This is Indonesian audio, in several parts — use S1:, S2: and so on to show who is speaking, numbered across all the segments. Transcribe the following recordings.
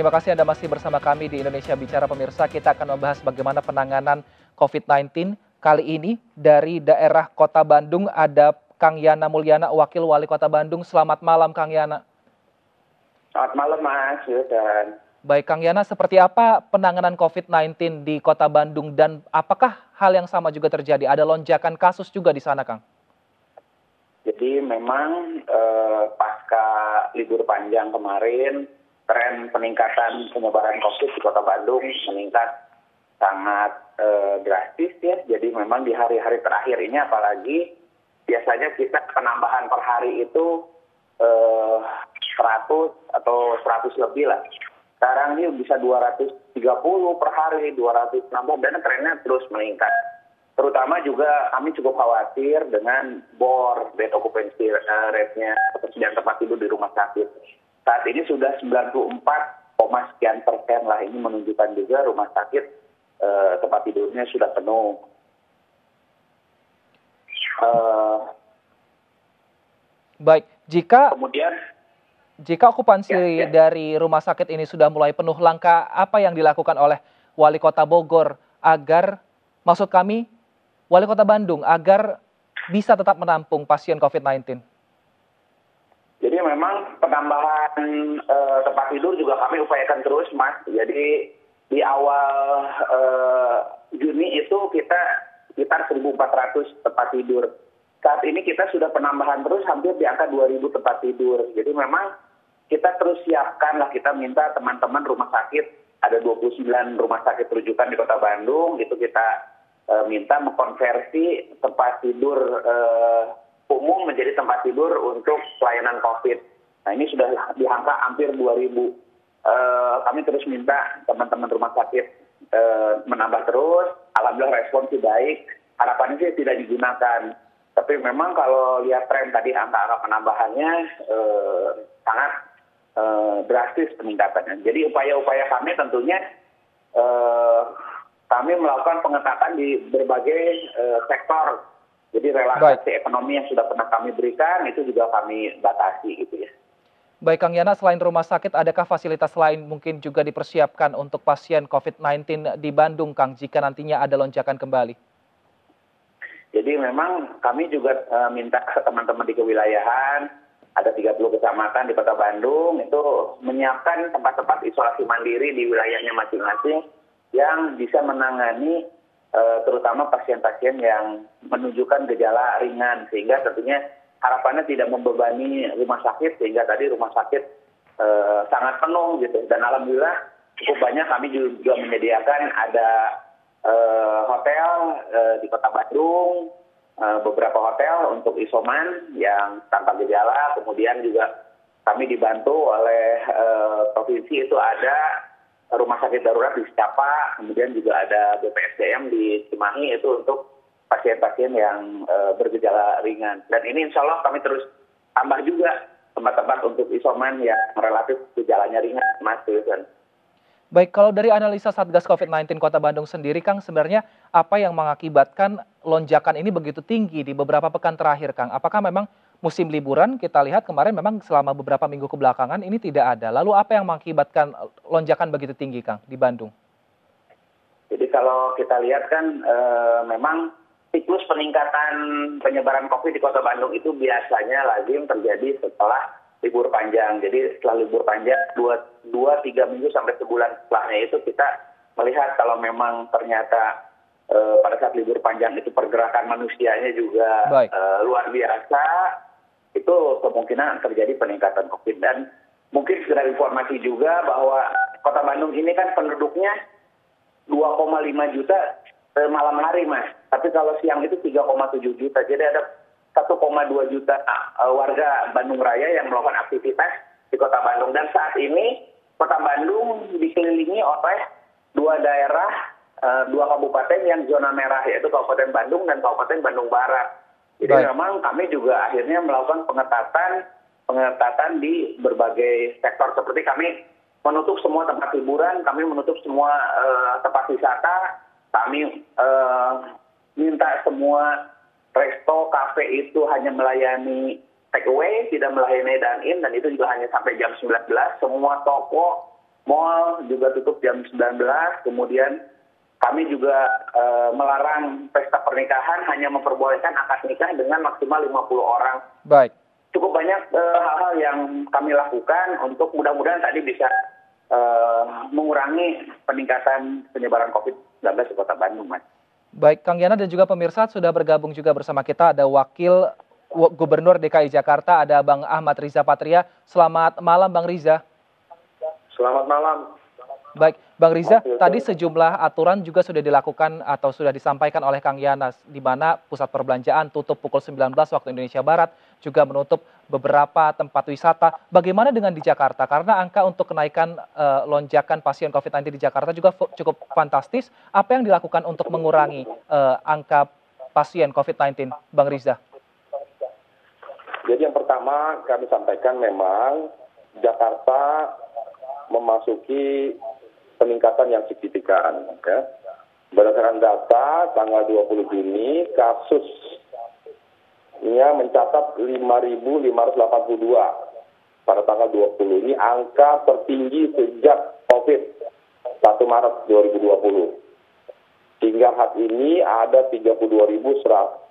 S1: Terima kasih Anda masih bersama kami di Indonesia Bicara Pemirsa. Kita akan membahas bagaimana penanganan COVID-19 kali ini dari daerah Kota Bandung ada Kang Yana Mulyana, Wakil Wali Kota Bandung. Selamat malam Kang Yana.
S2: Selamat malam Mas Yudan.
S1: Baik Kang Yana, seperti apa penanganan COVID-19 di Kota Bandung dan apakah hal yang sama juga terjadi? Ada lonjakan kasus juga di sana Kang?
S2: Jadi memang eh, pasca libur panjang kemarin, tren peningkatan penyebaran COVID di Kota Bandung meningkat sangat eh, drastis ya. Jadi memang di hari-hari terakhir ini apalagi biasanya kita penambahan per hari itu eh, 100 atau 100 lebih lah. Sekarang ini bisa 230 per hari, 260 dan trennya terus meningkat. Terutama juga kami cukup khawatir dengan bor bed occupancy eh, rate-nya ketersediaan tempat tidur di rumah sakit. Saat ini sudah 94, sekian persen lah ini menunjukkan juga rumah sakit eh, tempat tidurnya sudah penuh.
S1: Uh, Baik, jika
S2: kemudian
S1: jika okupansi ya, ya. dari rumah sakit ini sudah mulai penuh, langkah apa yang dilakukan oleh Wali Kota Bogor agar, maksud kami, Wali Kota Bandung agar bisa tetap menampung pasien COVID-19?
S2: Jadi memang penambahan e, tempat tidur juga kami upayakan terus, Mas. Jadi di awal e, Juni itu kita sekitar 1.400 tempat tidur. Saat ini kita sudah penambahan terus hampir di angka 2.000 tempat tidur. Jadi memang kita terus siapkan lah kita minta teman-teman rumah sakit ada 29 rumah sakit rujukan di kota Bandung itu kita e, minta mengkonversi tempat tidur e, umum menjadi tempat tidur untuk pelayanan COVID. Nah ini sudah di angka hampir 2.000. E, kami terus minta teman-teman rumah sakit e, menambah terus. Alhamdulillah respon sih baik. Harapannya sih tidak digunakan. Tapi memang kalau lihat tren tadi angka-angka penambahannya e, sangat Eh, drastis peningkatannya. Jadi upaya-upaya kami tentunya eh, kami melakukan pengetatan di berbagai eh, sektor. Jadi relaksasi ekonomi yang sudah pernah kami berikan itu juga kami batasi gitu ya.
S1: Baik Kang Yana, selain rumah sakit, adakah fasilitas lain mungkin juga dipersiapkan untuk pasien COVID-19 di Bandung, Kang, jika nantinya ada lonjakan kembali?
S2: Jadi memang kami juga uh, minta ke teman-teman di kewilayahan, ada 30 kecamatan di kota Bandung itu menyiapkan tempat-tempat isolasi mandiri di wilayahnya masing-masing yang bisa menangani terutama pasien-pasien yang menunjukkan gejala ringan sehingga tentunya harapannya tidak membebani rumah sakit sehingga tadi rumah sakit uh, sangat penuh gitu. Dan alhamdulillah cukup banyak kami juga menyediakan ada uh, hotel uh, di kota Bandung Eh, beberapa hotel untuk isoman yang tanpa gejala, kemudian juga kami dibantu oleh uh, provinsi itu ada rumah sakit darurat di Secapa, kemudian juga ada BPSDM di Cimahi itu untuk pasien-pasien yang uh, bergejala ringan. Dan ini insya Allah kami terus tambah juga tempat-tempat untuk isoman yang relatif gejalanya ringan, Mas Wilson.
S1: Baik, kalau dari analisa Satgas COVID-19 Kota Bandung sendiri, Kang, sebenarnya apa yang mengakibatkan lonjakan ini begitu tinggi di beberapa pekan terakhir, Kang? Apakah memang musim liburan kita lihat kemarin memang selama beberapa minggu kebelakangan ini tidak ada. Lalu apa yang mengakibatkan lonjakan begitu tinggi, Kang, di Bandung?
S2: Jadi kalau kita lihat kan e, memang siklus peningkatan penyebaran COVID di Kota Bandung itu biasanya lazim terjadi setelah libur panjang. Jadi setelah libur panjang dua, dua tiga minggu sampai sebulan setelahnya itu kita melihat kalau memang ternyata uh, pada saat libur panjang itu pergerakan manusianya juga uh, luar biasa, itu kemungkinan terjadi peningkatan COVID dan mungkin sekedar informasi juga bahwa Kota Bandung ini kan penduduknya 2,5 juta eh, malam hari mas, tapi kalau siang itu 3,7 juta, jadi ada 1,2 juta uh, warga Bandung Raya yang melakukan aktivitas di kota Bandung. Dan saat ini kota Bandung dikelilingi oleh dua daerah, uh, dua kabupaten yang zona merah, yaitu Kabupaten Bandung dan Kabupaten Bandung Barat. Jadi Baik. memang kami juga akhirnya melakukan pengetatan pengetatan di berbagai sektor seperti kami menutup semua tempat hiburan, kami menutup semua uh, tempat wisata, kami uh, minta semua resto, kafe itu hanya melayani take away, tidak melayani dine-in, dan itu juga hanya sampai jam 19. Semua toko mall juga tutup jam 19, kemudian kami juga e, melarang pesta pernikahan hanya memperbolehkan akad nikah dengan maksimal 50 orang.
S1: Baik.
S2: Cukup banyak hal-hal yang kami lakukan untuk mudah-mudahan tadi bisa e, mengurangi peningkatan penyebaran COVID-19 di Kota Bandung, Mas.
S1: Baik, Kang Yana dan juga pemirsa sudah bergabung juga bersama kita ada Wakil Gubernur DKI Jakarta, ada Bang Ahmad Riza Patria. Selamat malam, Bang Riza.
S2: Selamat malam.
S1: Baik, Bang Riza, tadi sejumlah aturan juga sudah dilakukan atau sudah disampaikan oleh Kang Yana, di mana pusat perbelanjaan tutup pukul 19 waktu Indonesia Barat, juga menutup beberapa tempat wisata. Bagaimana dengan di Jakarta? Karena angka untuk kenaikan uh, lonjakan pasien COVID-19 di Jakarta juga cukup fantastis. Apa yang dilakukan untuk mengurangi uh, angka pasien COVID-19, Bang Riza?
S3: Jadi yang pertama kami sampaikan memang Jakarta memasuki peningkatan yang signifikan. Ya. Berdasarkan data tanggal 20 Juni, kasusnya mencatat 5.582 pada tanggal 20. Ini angka tertinggi sejak COVID 1 Maret 2020. Hingga saat ini ada 32.191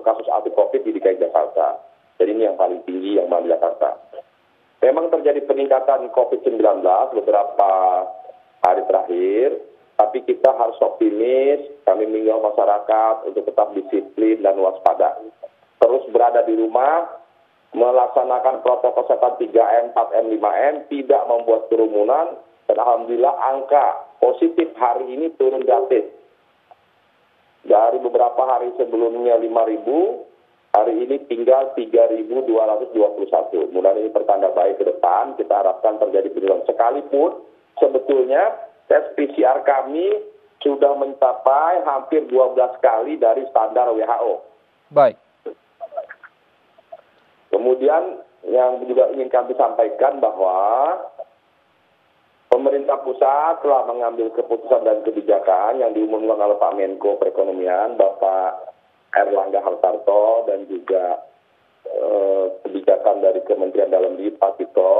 S3: kasus aktif COVID di DKI Jakarta. Jadi ini yang paling tinggi yang di Jakarta. Memang terjadi peningkatan COVID-19 beberapa hari terakhir, tapi kita harus optimis, kami mengimbau masyarakat untuk tetap disiplin dan waspada. Terus berada di rumah, melaksanakan protokol kesehatan 3M, 4M, 5M, tidak membuat kerumunan, dan Alhamdulillah angka positif hari ini turun gratis. Dari beberapa hari sebelumnya 5.000, hari ini tinggal 3.221. Mudah ini pertanda baik ke depan, kita harapkan terjadi penurunan. Sekalipun sebetulnya tes PCR kami sudah mencapai hampir 12 kali dari standar WHO.
S1: Baik.
S3: Kemudian yang juga ingin kami sampaikan bahwa pemerintah pusat telah mengambil keputusan dan kebijakan yang diumumkan oleh Pak Menko Perekonomian, Bapak Erlangga Hartarto dan juga eh, kebijakan dari Kementerian Dalam Negeri Pak Tito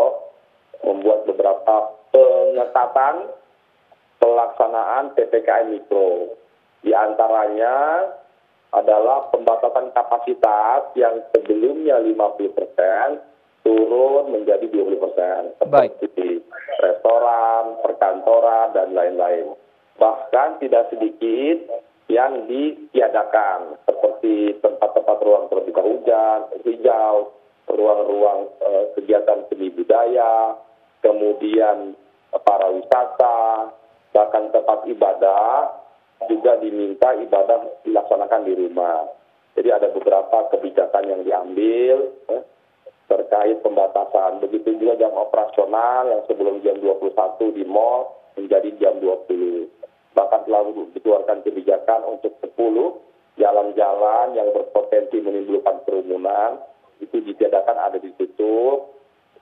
S3: membuat beberapa pengetatan pelaksanaan PPKM Mikro. Di antaranya adalah pembatasan kapasitas yang sebelumnya 50 persen turun menjadi 20 persen. Seperti restoran, perkantoran, dan lain-lain. Bahkan tidak sedikit yang ditiadakan seperti tempat-tempat ruang terbuka hujan, hijau, ruang-ruang e, kegiatan seni budaya, kemudian para wisata, bahkan tempat ibadah juga diminta ibadah dilaksanakan di rumah. Jadi ada beberapa kebijakan yang diambil eh, terkait pembatasan. Begitu juga jam operasional yang sebelum jam 21 di mall menjadi jam 20. Bahkan telah dikeluarkan kebijakan untuk 10 jalan-jalan yang berpotensi menimbulkan kerumunan itu ditiadakan ada ditutup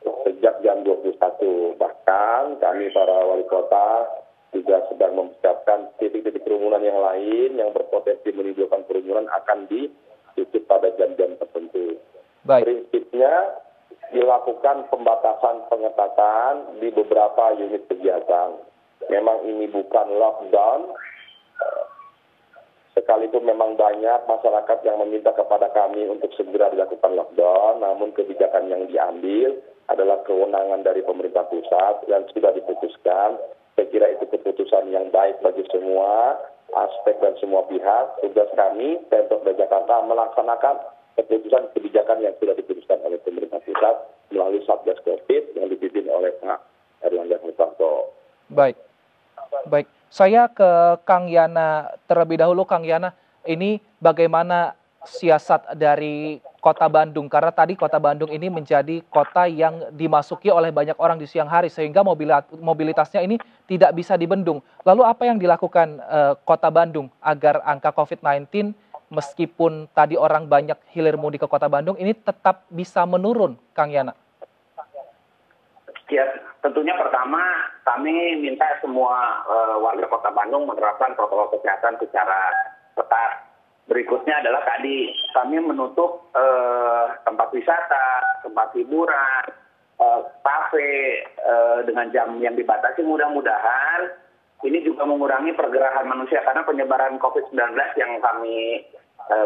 S3: sejak jam 21. Bahkan kami para wali kota juga sedang mempersiapkan titik-titik kerumunan yang lain yang berpotensi menimbulkan kerumunan akan ditutup pada jam-jam tertentu. Baik. Prinsipnya dilakukan pembatasan pengetatan di beberapa unit kegiatan. Memang ini bukan lockdown, sekalipun memang banyak masyarakat yang meminta kepada kami untuk segera dilakukan lockdown, namun kebijakan yang diambil adalah kewenangan dari pemerintah pusat dan sudah diputuskan. Saya kira itu keputusan yang baik bagi semua aspek dan semua pihak. Tugas kami, Pemprov Jakarta, melaksanakan keputusan kebijakan yang sudah diputuskan oleh pemerintah pusat melalui Satgas Covid yang dipimpin oleh Pak Erlangga Hartarto.
S1: Baik. Baik, saya ke Kang Yana terlebih dahulu Kang Yana. Ini bagaimana siasat dari Kota Bandung karena tadi Kota Bandung ini menjadi kota yang dimasuki oleh banyak orang di siang hari sehingga mobilitasnya ini tidak bisa dibendung. Lalu apa yang dilakukan uh, Kota Bandung agar angka COVID-19 meskipun tadi orang banyak hilir mudik ke Kota Bandung ini tetap bisa menurun, Kang Yana?
S2: Ya, tentunya pertama kami minta semua uh, warga Kota Bandung menerapkan protokol kesehatan secara ketat Berikutnya adalah tadi kami menutup eh, tempat wisata, tempat hiburan, kafe dengan jam yang dibatasi mudah-mudahan ini juga mengurangi pergerakan manusia karena penyebaran COVID-19 yang kami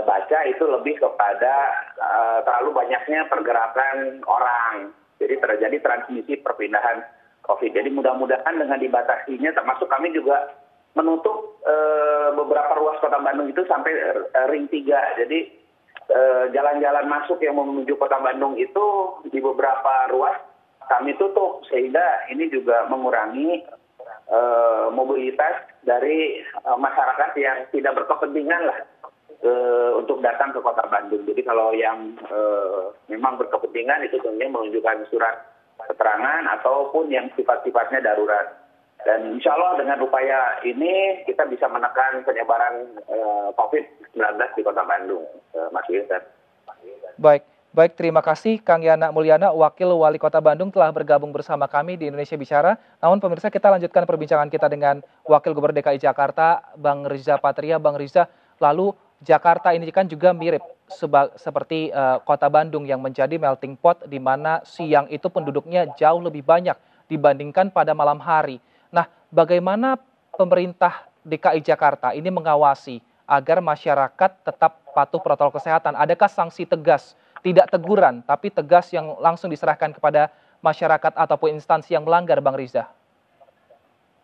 S2: baca itu lebih kepada terlalu banyaknya pergerakan orang. Jadi terjadi transmisi perpindahan COVID. Jadi mudah-mudahan dengan dibatasinya termasuk kami juga menutup beberapa ruas kota Bandung itu sampai ring 3. Jadi jalan-jalan masuk yang menuju kota Bandung itu di beberapa ruas kami tutup sehingga ini juga mengurangi uh, mobilitas dari uh, masyarakat yang tidak berkepentingan lah uh, untuk datang ke kota Bandung. Jadi kalau yang uh, memang berkepentingan itu tentunya menunjukkan surat keterangan ataupun yang sifat-sifatnya darurat. Dan insya Allah dengan upaya ini kita bisa menekan penyebaran uh, COVID-19 di kota Bandung, uh, Mas Wilson.
S1: Baik. Baik, terima kasih Kang Yana Mulyana, Wakil Wali Kota Bandung telah bergabung bersama kami di Indonesia Bicara. Namun pemirsa kita lanjutkan perbincangan kita dengan Wakil Gubernur DKI Jakarta, Bang Riza Patria. Bang Riza, lalu Jakarta ini kan juga mirip seperti uh, Kota Bandung yang menjadi melting pot di mana siang itu penduduknya jauh lebih banyak dibandingkan pada malam hari. Nah, bagaimana pemerintah DKI Jakarta ini mengawasi agar masyarakat tetap patuh protokol kesehatan? Adakah sanksi tegas tidak teguran, tapi tegas yang langsung diserahkan kepada masyarakat ataupun instansi yang melanggar, Bang Riza?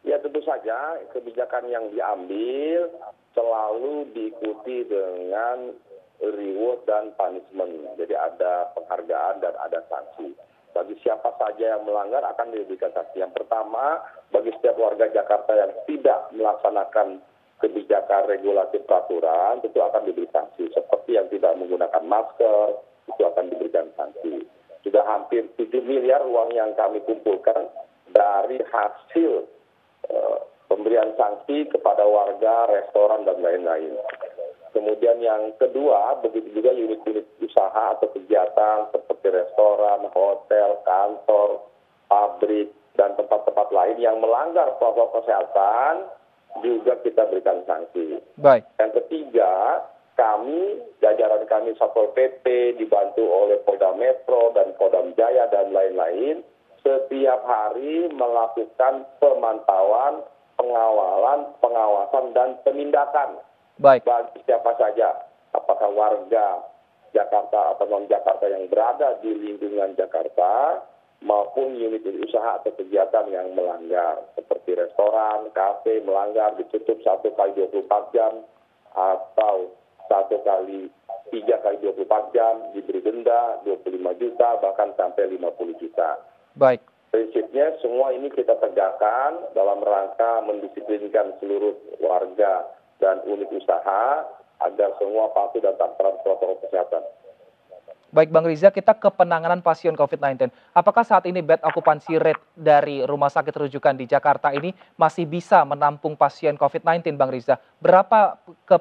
S3: Ya tentu saja kebijakan yang diambil selalu diikuti dengan reward dan punishment. Jadi ada penghargaan dan ada sanksi. Bagi siapa saja yang melanggar akan diberikan sanksi. Yang pertama, bagi setiap warga Jakarta yang tidak melaksanakan kebijakan regulatif peraturan, tentu akan diberi sanksi. Seperti yang tidak menggunakan masker, itu akan diberikan sanksi. Sudah hampir 7 miliar uang yang kami kumpulkan dari hasil uh, pemberian sanksi kepada warga, restoran, dan lain-lain. Kemudian yang kedua, begitu juga unit-unit usaha atau kegiatan seperti restoran, hotel, kantor, pabrik, dan tempat-tempat lain yang melanggar protokol kesehatan juga kita berikan sanksi.
S1: Baik.
S3: Yang ketiga, kami, jajaran kami Satpol PP dibantu oleh Polda Metro dan Kodam Jaya dan lain-lain, setiap hari melakukan pemantauan, pengawalan, pengawasan dan penindakan.
S1: Baik.
S3: Bagi siapa saja, apakah warga Jakarta atau non Jakarta yang berada di lingkungan Jakarta maupun unit usaha atau kegiatan yang melanggar seperti restoran, kafe melanggar ditutup satu kali 24 jam atau satu kali tiga kali 24 jam diberi denda 25 juta bahkan sampai 50 juta.
S1: Baik.
S3: Prinsipnya semua ini kita tegakkan dalam rangka mendisiplinkan seluruh warga dan unit usaha agar semua patuh dan taat protokol kesehatan.
S1: Baik Bang Riza, kita ke penanganan pasien COVID-19. Apakah saat ini bed okupansi rate dari rumah sakit rujukan di Jakarta ini masih bisa menampung pasien COVID-19 Bang Riza? Berapa ke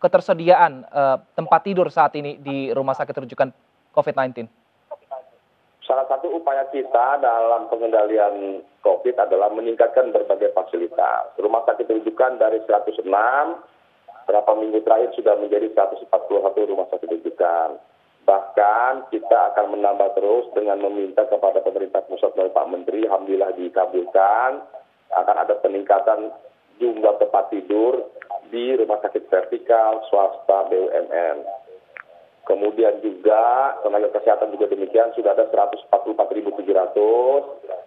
S1: ketersediaan uh, tempat tidur saat ini di rumah sakit rujukan COVID-19?
S3: Salah satu upaya kita dalam pengendalian COVID adalah meningkatkan berbagai fasilitas. Rumah sakit rujukan dari 106, berapa minggu terakhir sudah menjadi 141 rumah sakit rujukan. Bahkan kita akan menambah terus dengan meminta kepada pemerintah pusat melalui Pak Menteri, Alhamdulillah dikabulkan, akan ada peningkatan jumlah tempat tidur di rumah sakit vertikal swasta BUMN. Kemudian juga tenaga kesehatan juga demikian sudah ada 144.700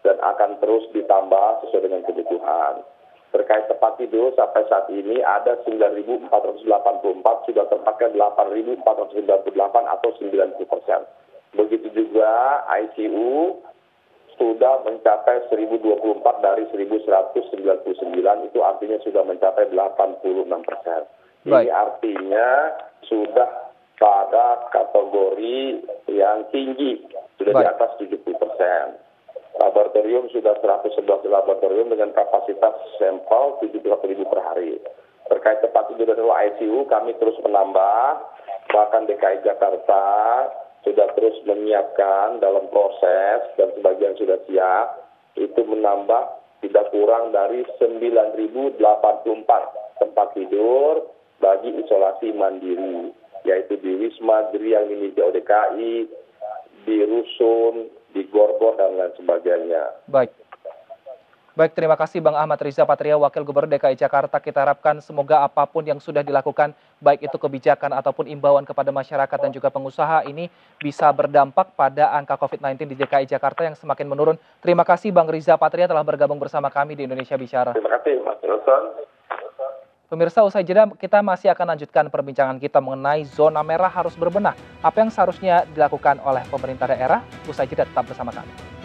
S3: dan akan terus ditambah sesuai dengan kebutuhan. Terkait tempat tidur sampai saat ini ada 9.484 sudah terpakai 8.498 atau 90 persen. Begitu juga ICU sudah mencapai 1024 dari 1199 itu artinya sudah mencapai 86 persen. Ini artinya sudah pada kategori yang tinggi, sudah Baik. di atas 70 persen. Laboratorium sudah 111 laboratorium dengan kapasitas sampel 70 ribu per hari. Terkait tempat tidur dan ICU kami terus menambah, bahkan DKI Jakarta sudah terus menyiapkan dalam proses dan sebagian sudah siap itu menambah tidak kurang dari 9.084 tempat tidur bagi isolasi mandiri yaitu di Wisma Gri yang dimiliki ODKI, di Rusun, di digor-gor dan lain sebagainya.
S1: Baik. Baik, terima kasih Bang Ahmad Riza Patria, Wakil Gubernur DKI Jakarta. Kita harapkan semoga apa pun yang sudah dilakukan, baik itu kebijakan ataupun imbauan kepada masyarakat dan juga pengusaha ini bisa berdampak pada angka COVID-19 di DKI Jakarta yang semakin menurun. Terima kasih Bang Riza Patria telah bergabung bersama kami di Indonesia Bicara.
S3: Terima kasih Mas Nelson.
S1: Pemirsa usai jeda kita masih akan lanjutkan perbincangan kita mengenai zona merah harus berbenah. Apa yang seharusnya dilakukan oleh pemerintah daerah? Usai jeda tetap bersama kami.